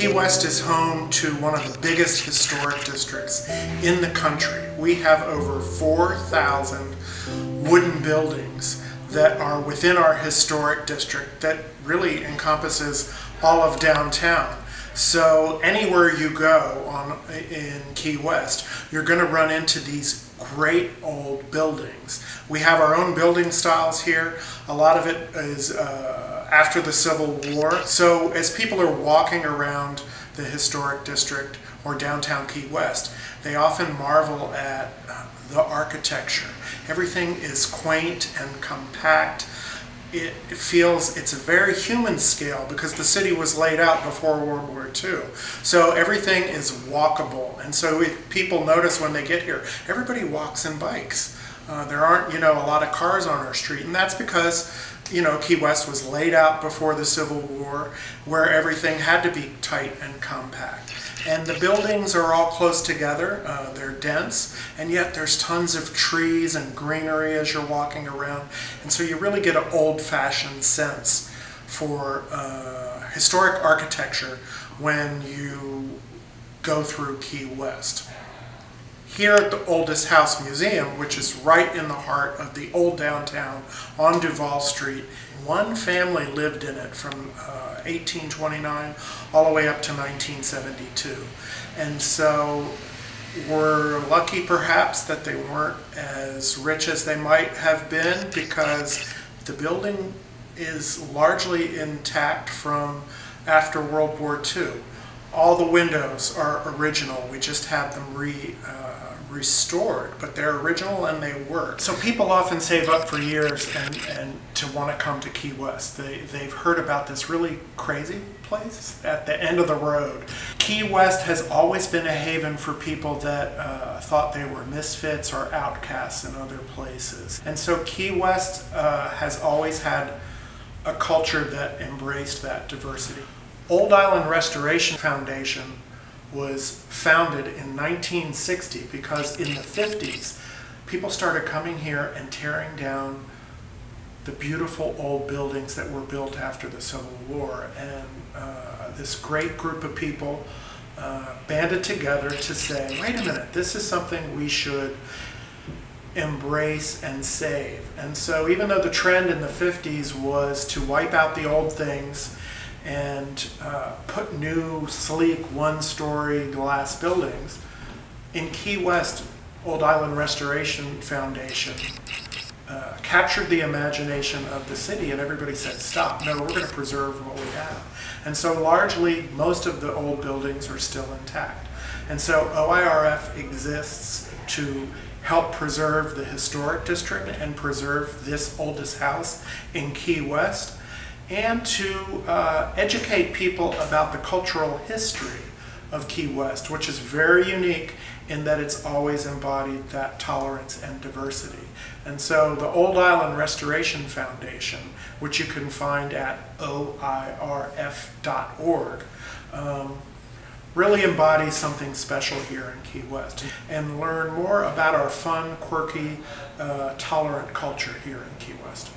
Key West is home to one of the biggest historic districts in the country. We have over 4,000 wooden buildings that are within our historic district that really encompasses all of downtown. So anywhere you go on in Key West, you're going to run into these great old buildings. We have our own building styles here. A lot of it is uh, after the Civil War. So as people are walking around the historic district or downtown Key West, they often marvel at uh, the architecture. Everything is quaint and compact it, feels it's a very human scale because the city was laid out before World War II. So everything is walkable. And so people notice when they get here, everybody walks and bikes. Uh, there aren't, you know, a lot of cars on our street. And that's because, you know, Key West was laid out before the Civil War where everything had to be tight and compact. And the buildings are all close together, uh, they're dense, and yet there's tons of trees and greenery as you're walking around. And so you really get an old fashioned sense for uh, historic architecture when you go through Key West. Here at the Oldest House Museum, which is right in the heart of the old downtown on Duval Street, one family lived in it from uh, 1829 all the way up to 1972. And so we're lucky perhaps that they weren't as rich as they might have been because the building is largely intact from after World War II. All the windows are original. We just have them re, uh, restored, but they're original and they work. So people often save up for years and, and to want to come to Key West. They, they've heard about this really crazy place at the end of the road. Key West has always been a haven for people that uh, thought they were misfits or outcasts in other places. And so Key West uh, has always had a culture that embraced that diversity. Old Island Restoration Foundation was founded in 1960 because in the 50s, people started coming here and tearing down the beautiful old buildings that were built after the Civil War. And uh, this great group of people uh, banded together to say, wait a minute, this is something we should embrace and save. And so even though the trend in the 50s was to wipe out the old things and uh, put new, sleek, one-story glass buildings. In Key West, Old Island Restoration Foundation uh, captured the imagination of the city and everybody said, stop, no, we're going to preserve what we have. And so largely, most of the old buildings are still intact. And so OIRF exists to help preserve the historic district and preserve this oldest house in Key West and to uh, educate people about the cultural history of Key West, which is very unique in that it's always embodied that tolerance and diversity. And so the Old Island Restoration Foundation, which you can find at oirf.org, um, really embodies something special here in Key West and learn more about our fun, quirky, uh, tolerant culture here in Key West.